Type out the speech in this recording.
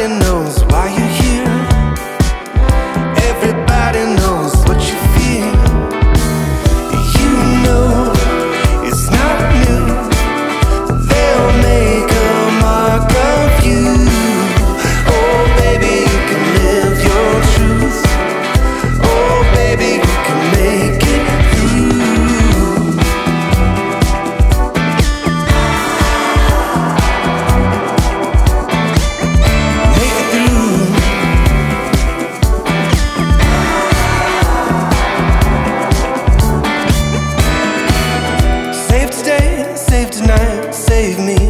Nobody knows why you leave me.